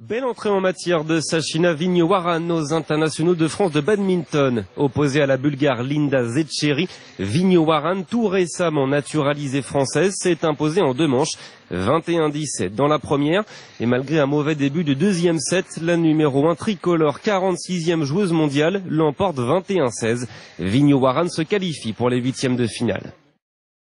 Belle entrée en matière de Sachina Vignewaran aux internationaux de France de badminton. Opposée à la bulgare Linda Zecheri, Vignewaran, tout récemment naturalisée française, s'est imposée en deux manches, 21-17 dans la première. Et malgré un mauvais début de deuxième set, la numéro 1 tricolore, 46e joueuse mondiale, l'emporte 21-16. Vignewaran se qualifie pour les huitièmes de finale.